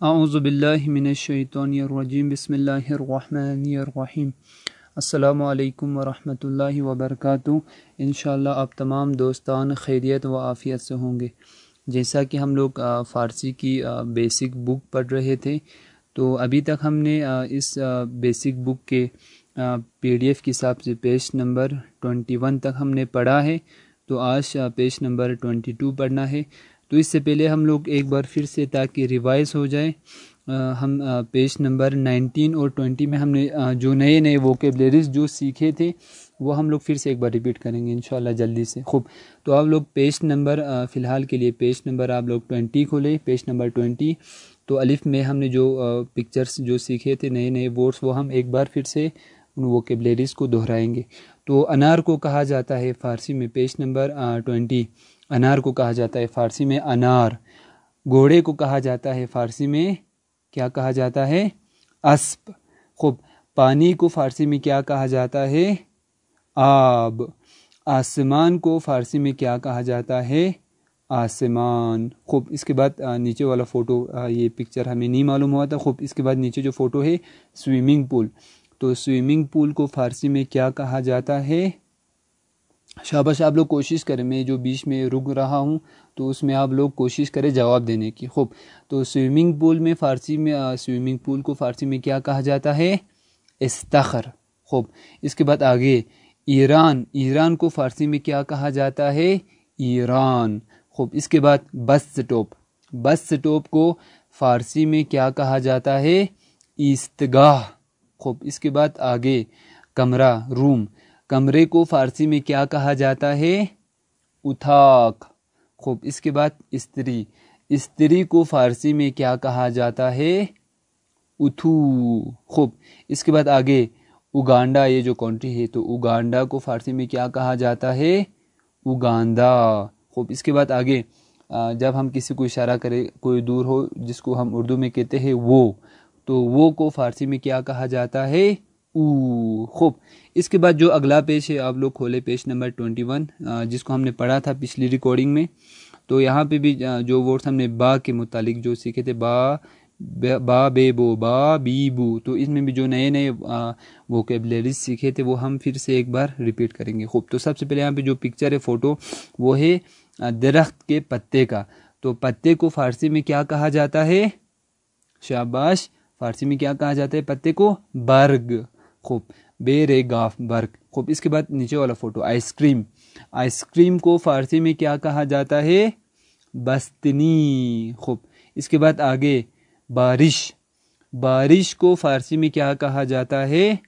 आउज़बिल्लिमिनशैतरजीम बसमीम अल्लाम वरहमतुल्लाहि वबरकatuh इन आप तमाम दोस्तान खैरियत व आफ़ियत से होंगे जैसा कि हम लोग फ़ारसी की बेसिक बुक पढ़ रहे थे तो अभी तक हमने इस बेसिक बुक के पीडीएफ के हिसाब से पेज नंबर 21 तक हमने पढ़ा है तो आज पेज नंबर 22 पढ़ना है तो इससे पहले हम लोग एक बार फिर से ताकि रिवाइज हो जाए आ, हम पेज नंबर 19 और 20 में हमने आ, जो नए नए वोकेबलरीज जो सीखे थे वो हम लोग फिर से एक बार रिपीट करेंगे इन जल्दी से। खूब। तो आप लोग पेज नंबर फ़िलहाल के लिए पेज नंबर आप लोग ट्वेंटी खोले पेज नंबर ट्वेंटी। तो अलिफ में हमने जो पिक्चर्स जो सीखे थे नए नए वर्ड्स वो हम एक बार फिर से उन वोकेबलरीज को दोहराएँगे। तो अनार को कहा जाता है फ़ारसी में पेज नंबर ट्वेंटी। अनार को कहा जाता है फ़ारसी में अनार। घोड़े को कहा जाता है फ़ारसी में क्या कहा जाता है? अस्प। खूब। पानी को फ़ारसी में क्या कहा जाता है? आब। आसमान को फ़ारसी में क्या कहा जाता है? आसमान। खूब। इसके बाद नीचे वाला फ़ोटो ये पिक्चर हमें नहीं मालूम हुआ था। खूब। इसके बाद नीचे जो फ़ोटो है स्विमिंग पूल तो स्विमिंग पूल को फ़ारसी में क्या कहा जाता है? शाबाश, आप लोग कोशिश करें, मैं जो बीच में रुक रहा हूँ तो उसमें आप लोग कोशिश करें जवाब देने की। खूब। तो स्विमिंग पूल में फ़ारसी में स्विमिंग पूल को फ़ारसी में क्या कहा जाता है? इस्तखर। खूब। इसके बाद आगे, ईरान। ईरान को फ़ारसी में क्या कहा जाता है? ईरान। खूब। इसके बाद बस स्टॉप बस स्टॉप को फ़ारसी में क्या कहा जाता है? इस्तगाह खूब। इसके बाद आगे, कमरा, रूम। कमरे को फ़ारसी में क्या कहा जाता है? उथाक। खूब। इसके बाद स्त्री। स्त्री को फ़ारसी में क्या कहा जाता है? उथू। खूब। इसके बाद आगे, उगांडा। ये जो कंट्री है तो उगांडा को फ़ारसी में क्या कहा जाता है? उगांदा खूब। इसके बाद आगे जब हम किसी को इशारा करें, कोई दूर हो, जिसको हम उर्दू में कहते हैं, वो। तो वो को फ़ारसी में क्या कहा जाता है? ऊ, खूब। इसके बाद जो अगला पेज है, आप लोग खोले पेज नंबर ट्वेंटी वन जिसको हमने पढ़ा था पिछली रिकॉर्डिंग में। तो यहाँ पे भी जो वर्ड्स हमने बा के मुतालिक जो सीखे थे, बा बा, बे, बो, बा, बी, बू तो इसमें भी जो नए नए वोकेबलरीज सीखे थे, वो हम फिर से एक बार रिपीट करेंगे। खूब। तो सबसे पहले यहाँ पे जो पिक्चर है फ़ोटो वो है दरख्त के पत्ते का। तो पत्ते को फ़ारसी में क्या कहा जाता है? शाबाश। फ़ारसी में क्या कहा जाता है? पत्ते को बर्ग। खूब। बेरे गाफ बर्ग। खूब। इसके बाद नीचे वाला फ़ोटो, आइसक्रीम। आइसक्रीम को फारसी में क्या कहा जाता है? बस्तनी। खूब। इसके बाद आगे, बारिश। बारिश को फारसी में क्या कहा जाता है?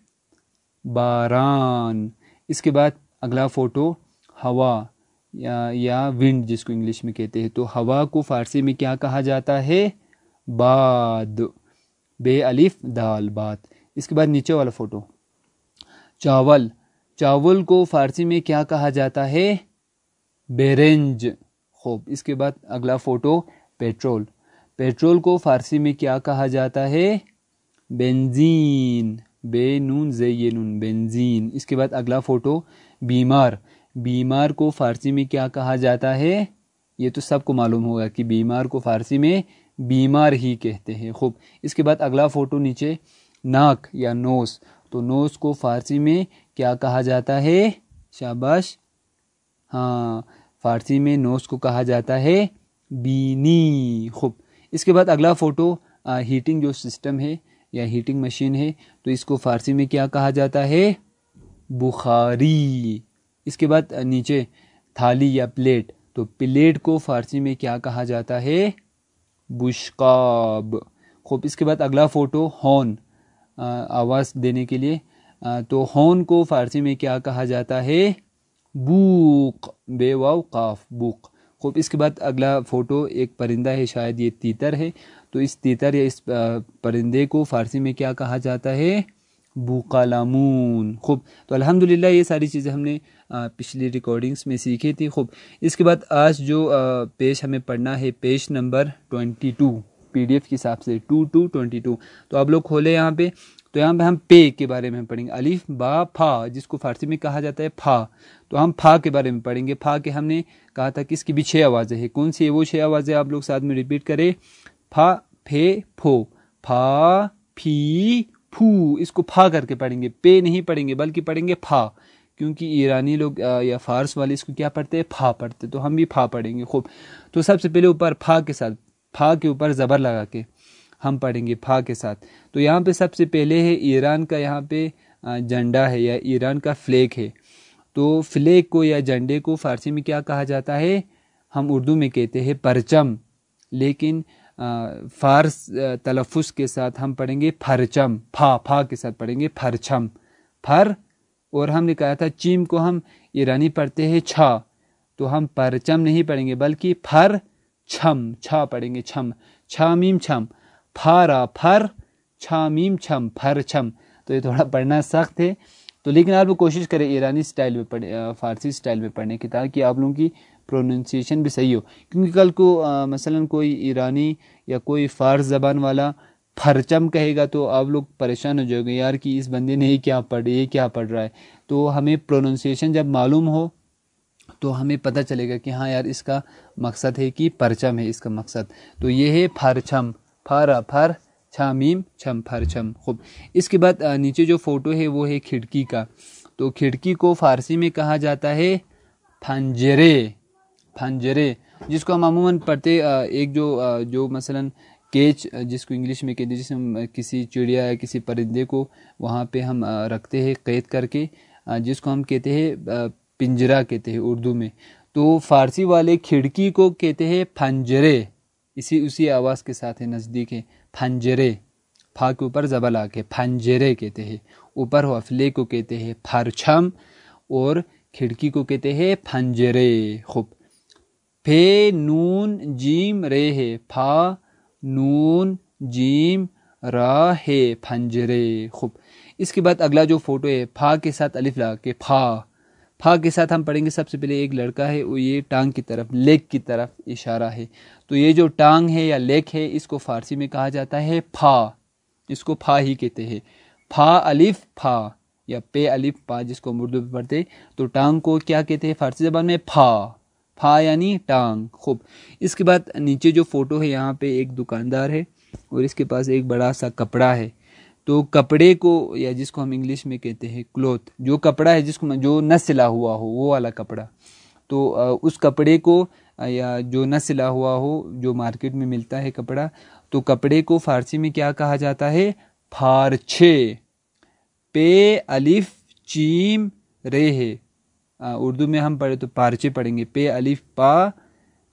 बारान। इसके बाद अगला फ़ोटो, हवा। या या विंड जिसको इंग्लिश में कहते हैं। तो हवा को फारसी में क्या कहा जाता है? बाद। बे अलिफ दाल बात। इसके बाद नीचे वाला फ़ोटो। चावल। चावल को फ़ारसी में क्या कहा जाता है? बेरेंज। खूब। इसके बाद अगला फ़ोटो, पेट्रोल। पेट्रोल को फ़ारसी में क्या कहा जाता है? बेंजीन। बे नून, जे ये नून, बेंजीन। इसके बाद अगला फ़ोटो, बीमार। बीमार को फ़ारसी में क्या कहा जाता है? ये तो सबको मालूम होगा कि बीमार को फ़ारसी में बीमार ही कहते हैं। खूब। इसके बाद अगला फ़ोटो नीचे, नाक या नोस। तो नोस को फ़ारसी में क्या कहा जाता है? शाबाश। हाँ फ़ारसी में नोस को कहा जाता है बीनी। खूब। इसके बाद अगला फ़ोटो हीटिंग जो सिस्टम है या हीटिंग मशीन है तो इसको फ़ारसी में क्या कहा जाता है? बुखारी। इसके बाद नीचे, थाली या प्लेट। तो प्लेट को फ़ारसी में क्या कहा जाता है? बुशकाब। खूब इसके बाद अगला फ़ोटो हॉन आवाज़ देने के लिए। आ, तो हॉन को फ़ारसी में क्या कहा जाता है? बूक बेवाव काफ बुक। खूब इसके बाद अगला फ़ोटो एक परिंदा है शायद ये तीतर है। तो इस तीतर या इस परिंदे को फ़ारसी में क्या कहा जाता है? बुकालामून खूब तो अल्हम्दुलिल्लाह ये सारी चीज़ें हमने पिछली रिकॉर्डिंग्स में सीखी थी। खूब, इसके बाद आज जो पेज हमें पढ़ना है, page number twenty two PDF के हिसाब से टू टू ट्वेंटी टू तो आप लोग खोले यहाँ पे तो यहाँ पे हम पे के बारे में पढ़ेंगे। अलिफ, बा, फा, जिसको फारसी में कहा जाता है, फा। तो हम फा के बारे में पढ़ेंगे। फा के हमने कहा था कि इसकी भी छः आवाज़ें हैं। कौन सी है वो छः आवाज़ें? आप लोग साथ में रिपीट करें। फा, फे, फो। फा, फ़ी फू, इसको फा करके पढ़ेंगे। पे नहीं पढ़ेंगे, बल्कि पढ़ेंगे फा। क्योंकि ईरानी लोग या फारस वाले इसको क्या पढ़ते हैं? फा पढ़ते तो हम भी फा पढ़ेंगे, खूब। तो सबसे पहले ऊपर फा के साथ, फा के ऊपर ज़बर लगा के हम पढ़ेंगे फा के साथ। तो यहाँ पे सबसे पहले है ईरान का यहाँ पे झंडा है, या ईरान का फ्लैग है। तो फ्लैग को या झंडे को फ़ारसी में क्या कहा जाता है? हम उर्दू में कहते हैं परचम। लेकिन फ़ारस तलफ़ के साथ हम पढ़ेंगे फरचम, फा फा के साथ पढ़ेंगे फरचम फर, और हमने कहा था चीम को हम ईरानी पढ़ते हैं छा तो हम परचम नहीं पढ़ेंगे, बल्कि फर, छम, छा पढ़ेंगे, छम, छा मीम छम, फारा, फर, छा मीम छम फर छम तो ये थोड़ा पढ़ना सख्त है। तो लेकिन आप लोग कोशिश करें ईरानी स्टाइल में पढ़े फारसी स्टाइल में पढ़ने की, ताकि आप लोगों की प्रोनाउंसिएशन भी सही हो। क्योंकि कल को आ, मसलन कोई ईरानी या कोई फ़ारस ज़बान वाला फरचम कहेगा तो आप लोग परेशान हो जाओगे यार कि इस बंदे ने ये क्या पढ़ ये क्या पढ़ रहा है। तो हमें प्रोनाउंसिएशन जब मालूम हो तो हमें पता चलेगा कि हाँ यार इसका मकसद है कि परचम है इसका मकसद। तो ये है फरछम फर फर छमीम छम फरछम। खूब। इसके बाद नीचे जो फ़ोटो है वो है खिड़की का। तो खिड़की को फ़ारसी में कहा जाता है फंजरे। फंजरे, जिसको हम अमूमन पढ़ते एक जो जो मसलन केच जिसको इंग्लिश में कहते हैं जिसे हम किसी चिड़िया या किसी परिंदे को वहाँ पे हम रखते हैं कैद करके जिसको हम कहते हैं पिंजरा कहते हैं उर्दू में। तो फ़ारसी वाले खिड़की को कहते हैं फंजरे। इसी, उसी आवाज़ के साथ है, नज़दीक है, फंजरे। फा के ऊपर जबल आके फंजरे कहते हैं। ऊपर हफले को कहते हैं फरछम, और खिड़की को कहते हैं फंजरे। खूब। फे नून जीम रे है फा नून जीम रा है फंजरे। खूब। इसके बाद अगला जो फ़ोटो है, फा के साथ अलिफ लगा के फा। फा के साथ हम पढ़ेंगे, सबसे पहले एक लड़का है, वो ये टांग की तरफ़, लेग की तरफ़ इशारा है। तो ये जो टांग है या लेग है, इसको फारसी में कहा जाता है फा। इसको फा ही कहते हैं। फा अलिफ फा या पे अलिफ पा जिसको उर्दू में पढ़ते तो टांग को क्या कहते हैं, फारसी जबान में फा। फा यानी टांग खूब। इसके बाद नीचे जो फ़ोटो है, यहाँ पे एक दुकानदार है और इसके पास एक बड़ा सा कपड़ा है। तो कपड़े को, या जिसको हम इंग्लिश में कहते हैं क्लोथ जो कपड़ा है जिसको जो न सिला हुआ हो, वो वाला कपड़ा। तो उस कपड़े को या जो न सिला हुआ हो, जो मार्केट में मिलता है कपड़ा तो कपड़े को फारसी में क्या कहा जाता है? फारछे। पे अलिफ चीम रे है। उर्दू में हम पढ़े तो पारचे पढ़ेंगे। पे अलिफ, पा,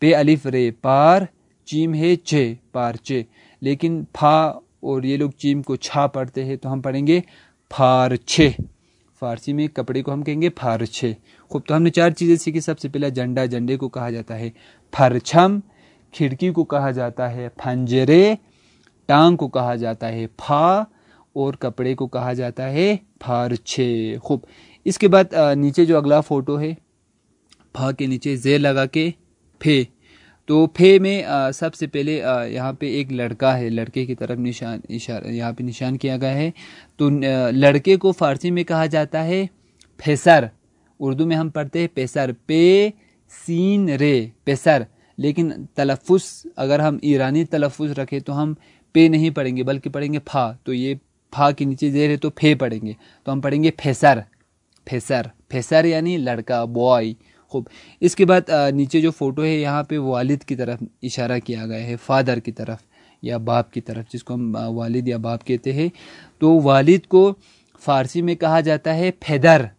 पे अलिफ रे, पार, चीम है छे, पारचे। लेकिन फा और ये लोग चीम को छा पढ़ते हैं तो हम पढ़ेंगे फारछे। फारसी में कपड़े को हम कहेंगे फारछे। खूब तो हमने चार चीज़ें सीखी। सबसे पहला झंडा, झंडे को कहा जाता है फरछम। खिड़की को कहा जाता है फंजरे। टांग को कहा जाता है फा। और कपड़े को कहा जाता है फारछे। खूब इसके बाद नीचे जो अगला फ़ोटो है, फा के नीचे जेर लगा के फे। तो फे में सबसे पहले यहाँ पे एक लड़का है, लड़के की तरफ़ निशान, इशारा, यहाँ पे निशान किया गया है। तो लड़के को फारसी में कहा जाता है फेसर। उर्दू में हम पढ़ते हैं पेसर। पे, सीन, रे, पेसर। लेकिन तलफ़ अगर हम ईरानी तलफ़ रखें तो हम पे नहीं पढ़ेंगे, बल्कि पढ़ेंगे फा। तो ये फा के नीचे जेर है तो फे पढ़ेंगे। तो हम पढ़ेंगे फेसर। फेसर फेसर यानी लड़का बॉय खूब। इसके बाद नीचे जो फ़ोटो है, यहाँ पे वालिद की तरफ़ इशारा किया गया है, फादर की तरफ़ या बाप की तरफ़, जिसको हम वालिद या बाप कहते हैं। तो वालिद को फ़ारसी में कहा जाता है फेदर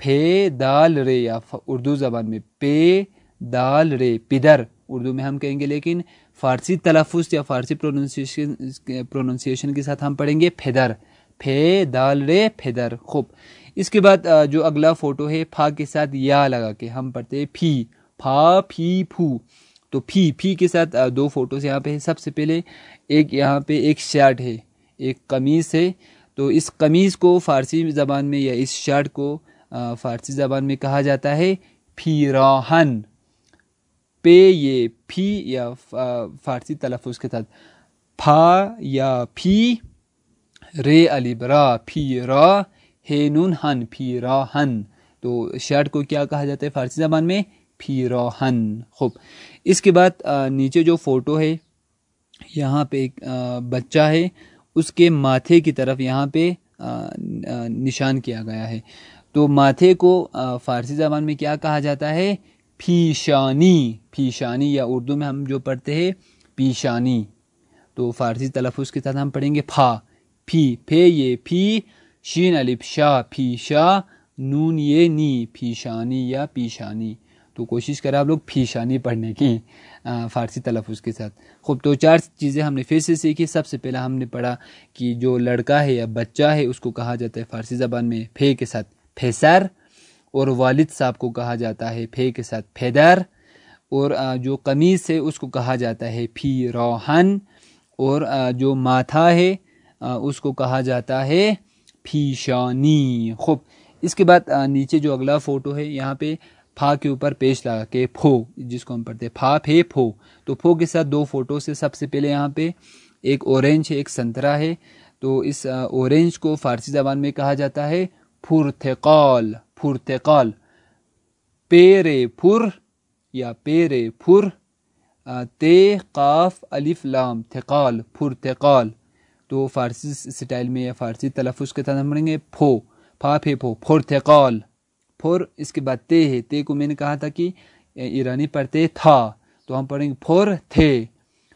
फे दाल रे, या उर्दू ज़बान में पे दाल रे, पिदर। उर्दू में हम कहेंगे, लेकिन फ़ारसी तलफ़ या फ़ारसी प्रोनाउंसिएशन प्रोनाउंसिएशन के साथ हम पढ़ेंगे फेदर फे दाल रे, फेदर, खूब। इसके बाद जो अगला फ़ोटो है, फा के साथ या लगा के हम पढ़ते हैं फ़ी, फा, फ़ी, फू। तो फ़ी फ़ी के साथ दो फ़ोटोज़ यहाँ पे है। सबसे पहले एक यहाँ पे एक शर्ट है, एक कमीज़ है। तो इस कमीज़ को फ़ारसी ज़बान में या इस शर्ट को फ़ारसी ज़बान में कहा जाता है फीराहन। पे ये फ़ी या फ़ारसी तलफ़ के साथ। फा या फ़ी, रे अलिबरा फ़ी रा हेनुन हन फीराहन तो शर्ट को क्या कहा जाता है फारसी ज़बान में? फीराहन खूब। इसके बाद नीचे जो फ़ोटो है, यहाँ पे एक बच्चा है, उसके माथे की तरफ़ यहाँ पे निशान किया गया है। तो माथे को फ़ारसी ज़बान में क्या कहा जाता है? फीशानी फीशानी या उर्दू में हम जो पढ़ते हैं, पीशानी। तो फ़ारसी तलफ़ के साथ हम पढ़ेंगे फ़ा। फ़ी। फे ये फ़ी। शीन अलिप शाह फ़ी शाह नून ये नी फीशानी या पीशानी तो कोशिश करें आप लोग फीशानी पढ़ने की फ़ारसी तलफ़ के साथ। खूब तो चार चीज़ें हमने फिर से सीखी। सबसे पहला हमने पढ़ा कि जो लड़का है या बच्चा है, उसको कहा जाता है फ़ारसी ज़बान में फे के साथ फेसर, और वालिद साहब को कहा जाता है फे के साथ फेदर, और जो कमीज़ है, उसको कहा जाता है फ़ी रोहन, और जो माथा है उसको कहा जाता है फीशानी खूब। इसके बाद नीचे जो अगला फ़ोटो है, यहाँ पे फा के ऊपर पेश लगा के फो, जिसको हम पढ़ते हैं। फा फे फो। तो फो के साथ दो फ़ोटो से सबसे पहले यहाँ पे एक ऑरेंज है, एक संतरा है। तो इस ऑरेंज को फारसी जबान में कहा जाता है फुरथेकाल फुरथेकाल पेरे फुर या पेरे फुर ते, काफ, अलिफ, लाम थेकाल फुरथेकाल तो फारसी स्टाइल में या फारसी तलफ़ के साथ हम पढ़ेंगे, फो, फा, फे, फो फुरथेकाल फोर, इसके बाद ते है ते को मैंने कहा था कि ईरानी पढ़ते था तो हम पढ़ेंगे फोर, थे।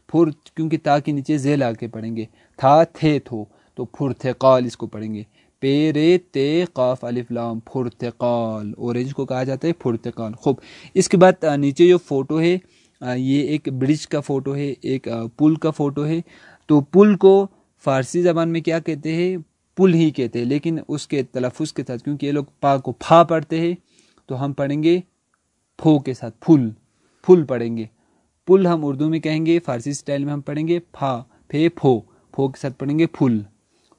फुर, क्योंकि ता के नीचे जे ला के पढ़ेंगे, था, थे, थो तो फुरथकाल इसको पढ़ेंगे। पे, रे, ते, काफ अलिफ्लाम फुरथकाल ऑरेंज को कहा जाता है फुरथकाल खूब। इसके बाद नीचे जो फ़ोटो है ये एक ब्रिज का फ़ोटो है, एक पुल का फ़ोटो है तो पुल को फारसी ज़बान में क्या कहते हैं? पुल ही कहते हैं, लेकिन उसके तलफ़ के साथ, क्योंकि ये लोग पा को फा पढ़ते हैं तो हम पढ़ेंगे फो के साथ, फुल फुल पढ़ेंगे। पुल हम उर्दू में कहेंगे, फारसी स्टाइल में हम पढ़ेंगे फा, फे, फो फो के साथ पढ़ेंगे फुल।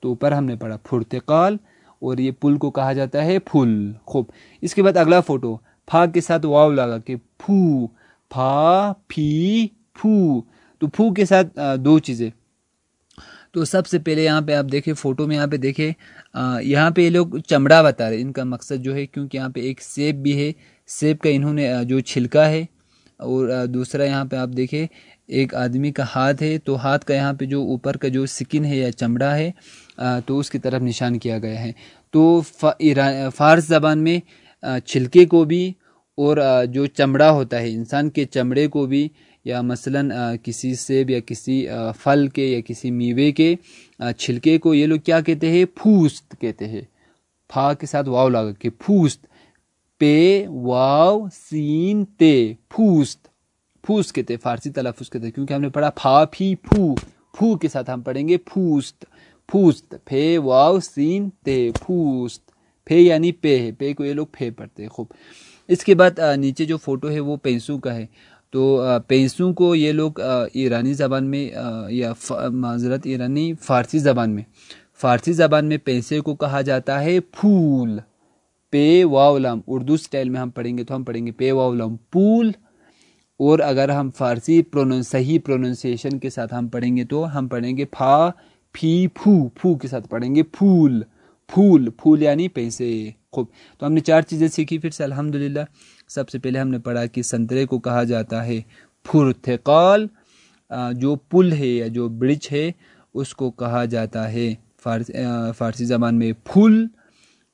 तो ऊपर हमने पढ़ा फुरतकाल, और ये पुल को कहा जाता है फुल, खूब। इसके बाद अगला फ़ोटो, फा के साथ वाव लगा के फू, फा, फ़ी, फू। तो फू के साथ दो चीज़ें। तो सबसे पहले यहाँ पे आप देखें, फ़ोटो में यहाँ पे देखें यहाँ पे ये लोग चमड़ा बता रहे इनका मकसद जो है, क्योंकि यहाँ पे एक सेब भी है, सेब का इन्होंने जो छिलका है, और दूसरा यहाँ पे आप देखें, एक आदमी का हाथ है तो हाथ का यहाँ पे जो ऊपर का जो स्किन है या चमड़ा है तो उसकी तरफ़ निशान किया गया है। तो फ़ारस ज़बान में छिलके को भी, और जो चमड़ा होता है, इंसान के चमड़े को भी या मसलन किसी सेब या किसी फल के या किसी मीवे के छिलके को ये लोग क्या कहते हैं? फूस्त कहते हैं। फा के साथ वाव लगा के, फूस्त। पे, वाव, सीन, ते, फूस्त। फूस कहते हैं, फारसी तलफ़ कहते हैं, क्योंकि हमने पढ़ा फा, फ़ी, फू। फू के साथ हम पढ़ेंगे फूस्त। फूस्त, फे, वाव, सीन, ते, फूस्त। फे यानी पे है, पे को ये लोग फे पढ़ते हैं, खूब। इसके बाद नीचे जो फ़ोटो है वो पेंसू का है। तो पैसों को ये लोग ईरानी ज़बान में या माजरत ईरानी फ़ारसी ज़बान में, फ़ारसी ज़बान में पैसे को कहा जाता है फूल। पे वाउलम उर्दू स्टाइल में हम पढ़ेंगे तो हम पढ़ेंगे पे वाउलम पूल। और अगर हम फ़ारसी प्रोनाउंस सही प्रोनाउंसिएशन के साथ हम पढ़ेंगे तो हम पढ़ेंगे फा, फ़ी, फू फू के साथ पढ़ेंगे फूल। फूल फूल यानी पैसे। खूब। तो हमने चार चीज़ें सीखी फिर से, अल्हम्दुलिल्लाह। सबसे पहले हमने पढ़ा कि संतरे को कहा जाता है फुरथकाल जो पुल है या जो ब्रिज है उसको कहा जाता है फारसी फ़ारसी ज़बान में फूल।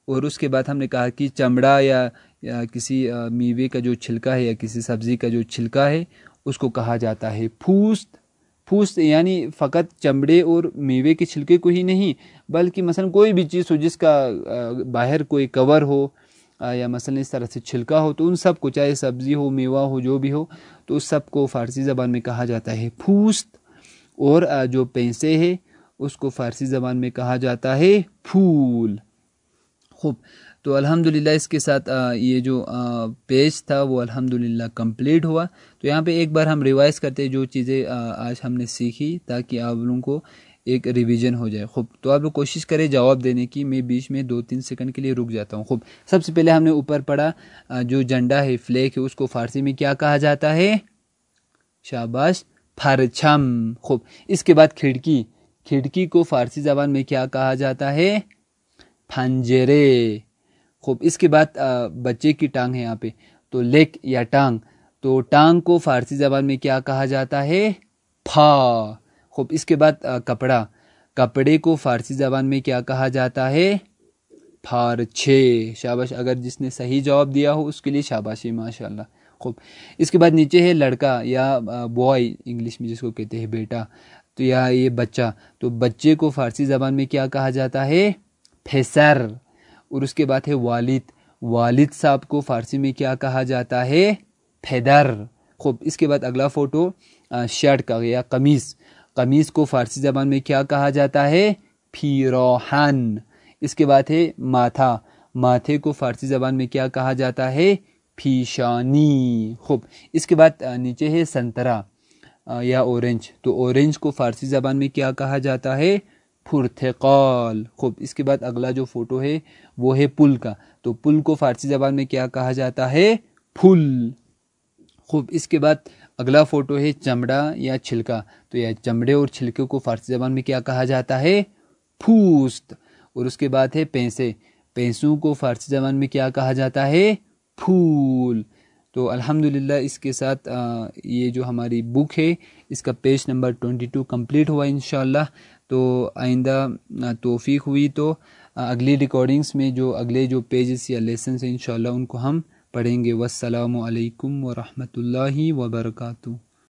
और उसके बाद हमने कहा कि चमड़ा या, या किसी मीवे का जो छिलका है या किसी सब्ज़ी का जो छिलका है उसको कहा जाता है फूस्त। फूस यानी फ़कत चमड़े और मेवे के छिलके को ही नहीं बल्कि मसलन कोई भी चीज़ हो जिसका बाहर कोई कवर हो या मसलन इस तरह से छिलका हो तो उन सबको, चाहे सब्ज़ी हो, मेवा हो, जो भी हो तो उस सबको फ़ारसी ज़बान में कहा जाता है। फूस्त और जो पैसे है, उसको फ़ारसी ज़बान में कहा जाता है फूल। खूब। तो अल्हम्दुलिल्लाह इसके साथ ये जो पेज था, वो अल्हम्दुलिल्लाह कंप्लीट हुआ। तो यहाँ पे एक बार हम रिवाइज़ करते जो चीज़ें आज हमने सीखी, ताकि आप लोगों को एक रिवीजन हो जाए। खूब। तो आप लोग कोशिश करें जवाब देने की। मैं बीच में दो तीन सेकंड के लिए रुक जाता हूँ। खूब। सबसे पहले हमने ऊपर पढ़ा जो झंडा है फ्लैग है, उसको फारसी में क्या कहा जाता है? शाबाश, फारछम। खूब। इसके बाद खिड़की। खिड़की को फारसी ज़बान में क्या कहा जाता है? फंजरे। खूब। इसके बाद बच्चे की टांग है यहाँ पे। तो लेक या टांग। तो टांग को फारसी ज़बान में क्या कहा जाता है? फा। खूब, इसके बाद कपड़ा। कपड़े को फ़ारसी ज़बान में क्या कहा जाता है? फारछे। शाबाश, अगर जिसने सही जवाब दिया हो, उसके लिए शाबाशी माशाल्लाह। खूब। इसके बाद नीचे है लड़का या बॉय इंग्लिश में जिसको कहते हैं बेटा। तो या ये बच्चा। तो बच्चे को फ़ारसी ज़बान में क्या कहा जाता है? फेसर। और उसके बाद है वालिद। वालिद साहब को फ़ारसी में क्या कहा जाता है? फेदर। खूब, इसके बाद अगला फ़ोटो शर्ट का या कमीज़। कमीज़ को फ़ारसी ज़बान में क्या कहा जाता है? फीरोहन। इसके बाद है माथा। माथे को फ़ारसी ज़बान में क्या कहा जाता है? फीशानी। खूब। इसके बाद नीचे है संतरा या ऑरेंज तो ऑरेंज को फ़ारसी ज़बान में क्या कहा जाता है? फुरथकाल खूब। इसके बाद अगला जो फ़ोटो है, वो है पुल का। तो पुल को फ़ारसी ज़बान में क्या कहा जाता है? फुल। खूब। इसके बाद अगला फ़ोटो है चमड़ा या छिलका। तो यह चमड़े और छिलके को फ़ारसी ज़बान में क्या कहा जाता है? फूस्त। और उसके बाद है पैसे। पैसों को फ़ारसी ज़बान में क्या कहा जाता है? फूल। तो अल्हम्दुलिल्लाह इसके साथ ये जो हमारी बुक है, इसका page number twenty two complete हुआ इन तो आइंदा तोफ़ी हुई तो अगली रिकॉर्डिंग्स में जो अगले जो पेजेस या लेसन हैं इन उनको हम पढ़ेंगे। वसलकम वरहमल वर्का